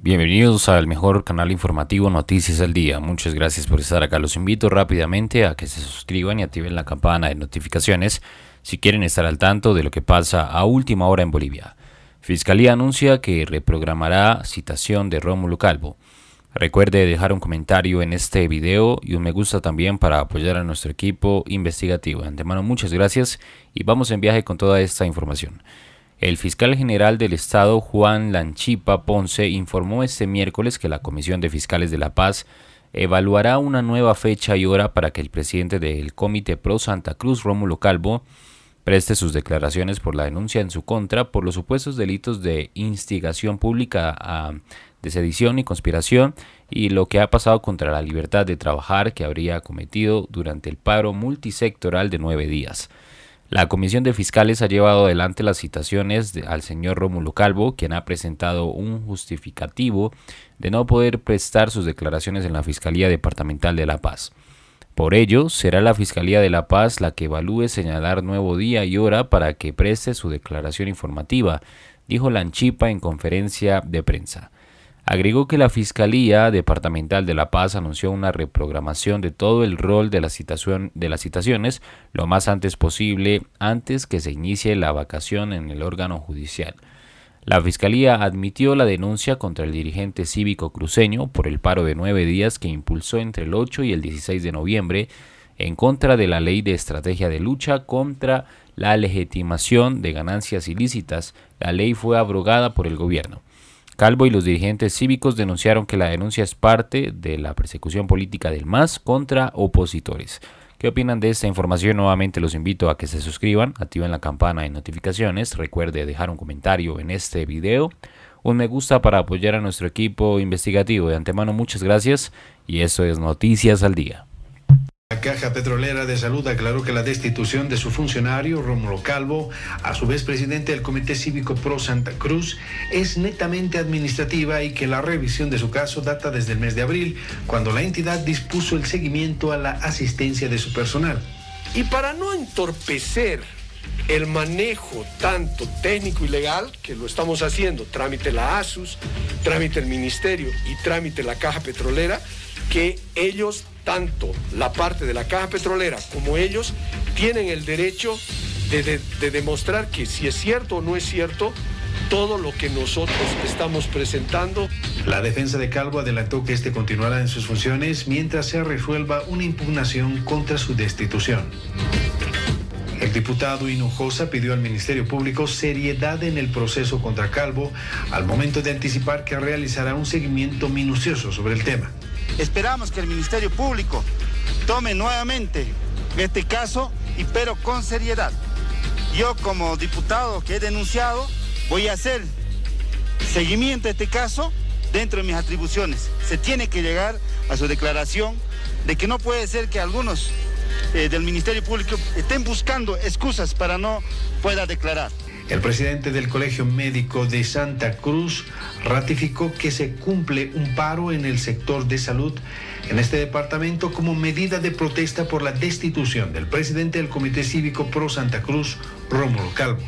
Bienvenidos al mejor canal informativo Noticias al Día. Muchas gracias por estar acá. Los invito rápidamente a que se suscriban y activen la campana de notificaciones si quieren estar al tanto de lo que pasa a última hora en Bolivia. Fiscalía anuncia que reprogramará citación de Rómulo Calvo. Recuerde dejar un comentario en este video y un me gusta también para apoyar a nuestro equipo investigativo. De antemano muchas gracias y vamos en viaje con toda esta información. El fiscal general del Estado, Juan Lanchipa Ponce, informó este miércoles que la Comisión de Fiscales de la Paz evaluará una nueva fecha y hora para que el presidente del Comité Pro Santa Cruz, Rómulo Calvo, preste sus declaraciones por la denuncia en su contra por los supuestos delitos de instigación pública de sedición y conspiración y lo que ha pasado contra la libertad de trabajar que habría cometido durante el paro multisectoral de nueve días. La Comisión de Fiscales ha llevado adelante las citaciones al señor Rómulo Calvo, quien ha presentado un justificativo de no poder prestar sus declaraciones en la Fiscalía Departamental de La Paz. Por ello, será la Fiscalía de La Paz la que evalúe señalar nuevo día y hora para que preste su declaración informativa, dijo Lanchipa en conferencia de prensa. Agregó que la Fiscalía Departamental de La Paz anunció una reprogramación de todo el rol de la citación de las citaciones lo más antes posible antes que se inicie la vacación en el órgano judicial. La Fiscalía admitió la denuncia contra el dirigente cívico cruceño por el paro de nueve días que impulsó entre el 8 y el 16 de noviembre en contra de la ley de estrategia de lucha contra la legitimación de ganancias ilícitas. La ley fue abrogada por el gobierno. Calvo y los dirigentes cívicos denunciaron que la denuncia es parte de la persecución política del MAS contra opositores. ¿Qué opinan de esta información? Nuevamente los invito a que se suscriban, activen la campana de notificaciones, recuerde dejar un comentario en este video, un me gusta para apoyar a nuestro equipo investigativo. De antemano muchas gracias y eso es Noticias al Día. La Caja Petrolera de Salud aclaró que la destitución de su funcionario, Rómulo Calvo, a su vez presidente del Comité Cívico Pro Santa Cruz, es netamente administrativa y que la revisión de su caso data desde el mes de abril, cuando la entidad dispuso el seguimiento a la asistencia de su personal. Y para no entorpecer el manejo tanto técnico y legal, que lo estamos haciendo, trámite la ASUS, trámite el Ministerio y trámite la Caja Petrolera, que ellos, tanto la parte de la caja petrolera como ellos, tienen el derecho de, demostrar que si es cierto o no es cierto, todo lo que nosotros estamos presentando. La defensa de Calvo adelantó que este continuará en sus funciones mientras se resuelva una impugnación contra su destitución. El diputado Hinojosa pidió al Ministerio Público seriedad en el proceso contra Calvo al momento de anticipar que realizará un seguimiento minucioso sobre el tema. Esperamos que el Ministerio Público tome nuevamente este caso y pero con seriedad. Yo como diputado que he denunciado voy a hacer seguimiento a este caso dentro de mis atribuciones. Se tiene que llegar a su declaración de que no puede ser que algunos eh, del Ministerio Público estén buscando excusas para no pueda declarar. El presidente del Colegio Médico de Santa Cruz ratificó que se cumple un paro en el sector de salud en este departamento como medida de protesta por la destitución del presidente del Comité Cívico Pro Santa Cruz, Rómulo Calvo.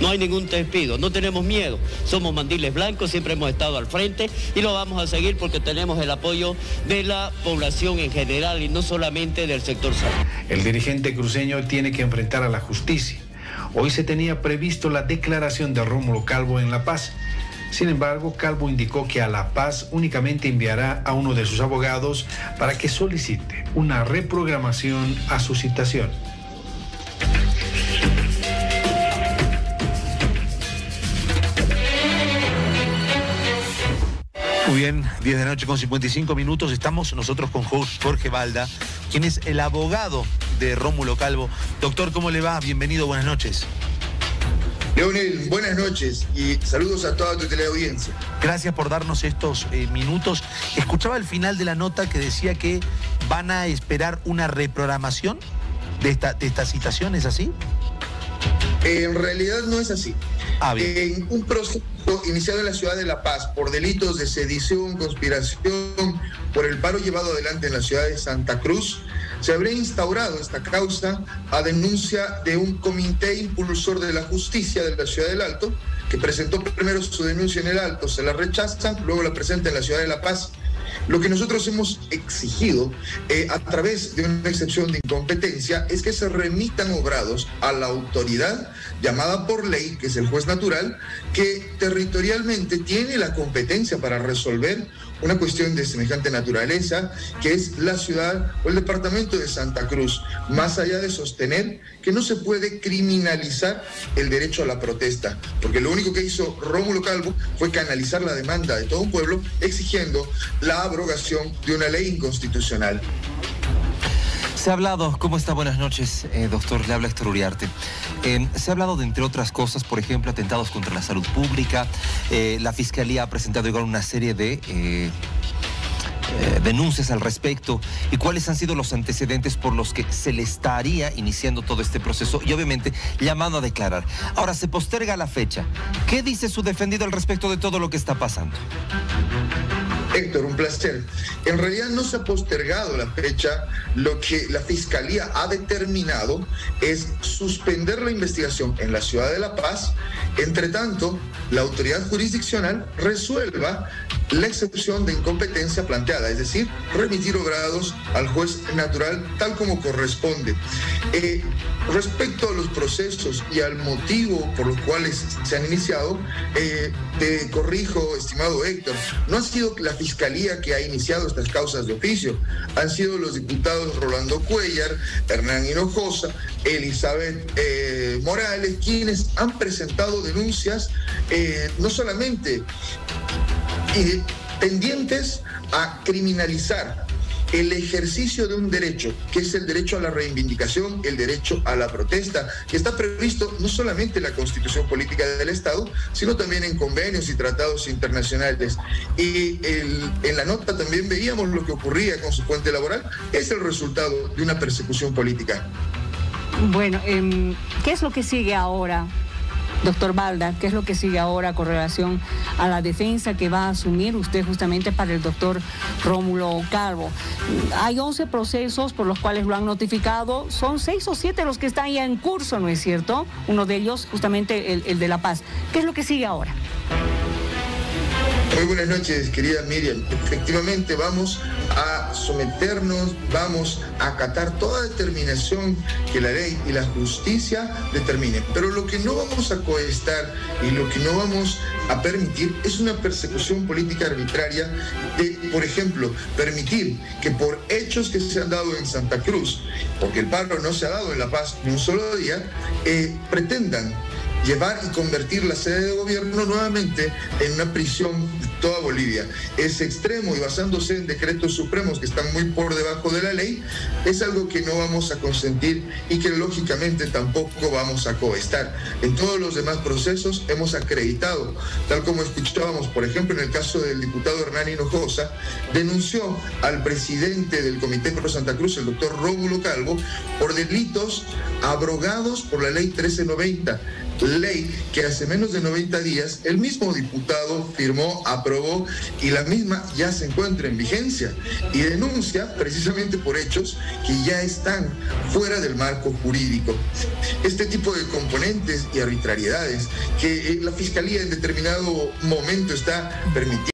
No hay ningún despido, no tenemos miedo. Somos mandiles blancos, siempre hemos estado al frente y lo vamos a seguir porque tenemos el apoyo de la población en general y no solamente del sector salud. El dirigente cruceño tiene que enfrentar a la justicia Hoy se tenía previsto la declaración de Rómulo Calvo en La Paz. Sin embargo, Calvo indicó que a La Paz únicamente enviará a uno de sus abogados para que solicite una reprogramación a su citación. Muy bien, 10 de la noche con 55 minutos. Estamos nosotros con Jorge Balda, quien es el abogado de Rómulo Calvo. Doctor, ¿cómo le va? Bienvenido, buenas noches. Leonel, buenas noches y saludos a toda tu teleaudiencia. Gracias por darnos estos eh, minutos. Escuchaba al final de la nota que decía que van a esperar una reprogramación de esta, de esta citación, ¿es así? En realidad no es así. Ah, en un proceso iniciado en la ciudad de La Paz por delitos de sedición, conspiración, por el paro llevado adelante en la ciudad de Santa Cruz, se habría instaurado esta causa a denuncia de un comité impulsor de la justicia de la ciudad del Alto que presentó primero su denuncia en el Alto, se la rechazan, luego la presenta en la ciudad de La Paz lo que nosotros hemos exigido eh, a través de una excepción de incompetencia es que se remitan obrados a la autoridad llamada por ley, que es el juez natural, que territorialmente tiene la competencia para resolver una cuestión de semejante naturaleza, que es la ciudad o el departamento de Santa Cruz, más allá de sostener que no se puede criminalizar el derecho a la protesta, porque lo único que hizo Rómulo Calvo fue canalizar la demanda de todo un pueblo exigiendo la abrogación de una ley inconstitucional. Se ha hablado, ¿cómo está? Buenas noches, eh, doctor. Le habla Héctor Uriarte. Eh, se ha hablado de, entre otras cosas, por ejemplo, atentados contra la salud pública. Eh, la Fiscalía ha presentado igual una serie de denuncias al respecto y cuáles han sido los antecedentes por los que se le estaría iniciando todo este proceso y obviamente llamando a declarar. Ahora se posterga la fecha. ¿Qué dice su defendido al respecto de todo lo que está pasando? Héctor, un placer. En realidad no se ha postergado la fecha. Lo que la Fiscalía ha determinado es suspender la investigación en la ciudad de La Paz. Entre tanto, la autoridad jurisdiccional resuelva la excepción de incompetencia planteada, es decir, remitir obrados al juez natural tal como corresponde. Eh, respecto a los procesos y al motivo por los cuales se han iniciado, eh, te corrijo, estimado Héctor, no ha sido la fiscalía que ha iniciado estas causas de oficio, han sido los diputados Rolando Cuellar, Hernán Hinojosa, Elizabeth eh, Morales, quienes han presentado denuncias no solamente y pendientes a criminalizar el ejercicio de un derecho, que es el derecho a la reivindicación, el derecho a la protesta, que está previsto no solamente en la constitución política del Estado, sino también en convenios y tratados internacionales. Y en la nota también veíamos lo que ocurría con su fuente laboral, es el resultado de una persecución política. Bueno, em, ¿qué es lo que sigue ahora? Doctor Balda, ¿qué es lo que sigue ahora con relación a la defensa que va a asumir usted justamente para el doctor Rómulo Calvo? Hay 11 procesos por los cuales lo han notificado, son 6 o 7 los que están ya en curso, ¿no es cierto? Uno de ellos justamente el, el de La Paz. ¿Qué es lo que sigue ahora? Muy buenas noches, querida Miriam. Efectivamente, vamos a someternos, vamos a acatar toda determinación que la ley y la justicia determinen. Pero lo que no vamos a coestar y lo que no vamos a permitir es una persecución política arbitraria de, por ejemplo, permitir que por hechos que se han dado en Santa Cruz, porque el paro no se ha dado en La Paz ni un solo día, eh, pretendan llevar y convertir la sede de gobierno nuevamente en una prisión de toda Bolivia. Es extremo y basándose en decretos supremos que están muy por debajo de la ley, es algo que no vamos a consentir y que lógicamente tampoco vamos a coestar. En todos los demás procesos hemos acreditado, tal como escuchábamos, por ejemplo, en el caso del diputado Hernán Hinojosa, denunció al presidente del Comité Pro Santa Cruz, el doctor Rómulo Calvo, por delitos abrogados por la ley 1390 ley que hace menos de 90 días el mismo diputado firmó, aprobó y la misma ya se encuentra en vigencia y denuncia precisamente por hechos que ya están fuera del marco jurídico. Este tipo de componentes y arbitrariedades que eh, la Fiscalía en determinado momento está permitiendo